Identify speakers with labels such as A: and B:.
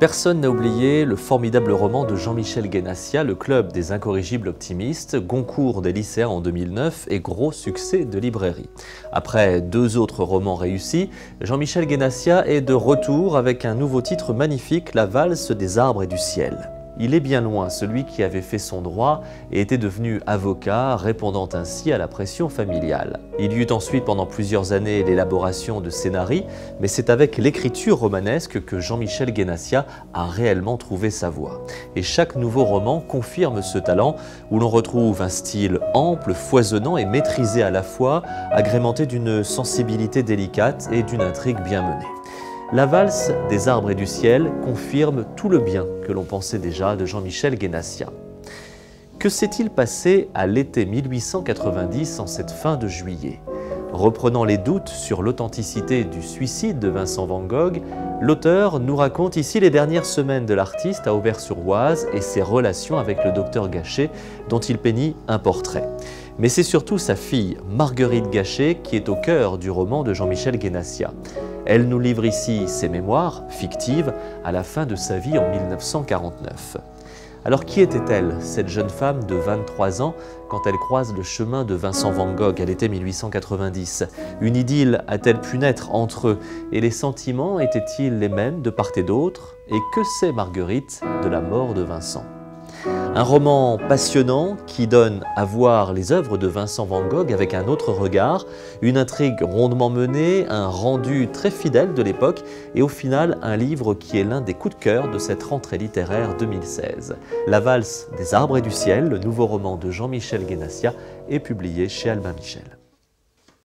A: Personne n'a oublié le formidable roman de Jean-Michel Guénassia, Le Club des incorrigibles optimistes, Goncourt des lycéens en 2009 et gros succès de librairie. Après deux autres romans réussis, Jean-Michel Guénassia est de retour avec un nouveau titre magnifique, La valse des arbres et du ciel. Il est bien loin celui qui avait fait son droit et était devenu avocat, répondant ainsi à la pression familiale. Il y eut ensuite pendant plusieurs années l'élaboration de scénarii, mais c'est avec l'écriture romanesque que Jean-Michel Guénassia a réellement trouvé sa voie. Et chaque nouveau roman confirme ce talent, où l'on retrouve un style ample, foisonnant et maîtrisé à la fois, agrémenté d'une sensibilité délicate et d'une intrigue bien menée. La valse des arbres et du ciel confirme tout le bien que l'on pensait déjà de Jean-Michel Guénassia. Que s'est-il passé à l'été 1890 en cette fin de juillet? Reprenant les doutes sur l'authenticité du suicide de Vincent Van Gogh, l'auteur nous raconte ici les dernières semaines de l'artiste à Auvers-sur-Oise et ses relations avec le docteur Gachet, dont il peignit un portrait. Mais c'est surtout sa fille, Marguerite Gachet, qui est au cœur du roman de Jean-Michel Guénassia. Elle nous livre ici ses mémoires, fictives, à la fin de sa vie en 1949. Alors qui était-elle, cette jeune femme de 23 ans, quand elle croise le chemin de Vincent Van Gogh? À l'été 1890 Une idylle a-t-elle pu naître entre eux? Et les sentiments étaient-ils les mêmes de part et d'autre? Et que sait Marguerite de la mort de Vincent? Un roman passionnant qui donne à voir les œuvres de Vincent Van Gogh avec un autre regard, une intrigue rondement menée, un rendu très fidèle de l'époque et au final un livre qui est l'un des coups de cœur de cette rentrée littéraire 2016. La valse des arbres et du ciel, le nouveau roman de Jean-Michel Guénassia, est publié chez Albin Michel.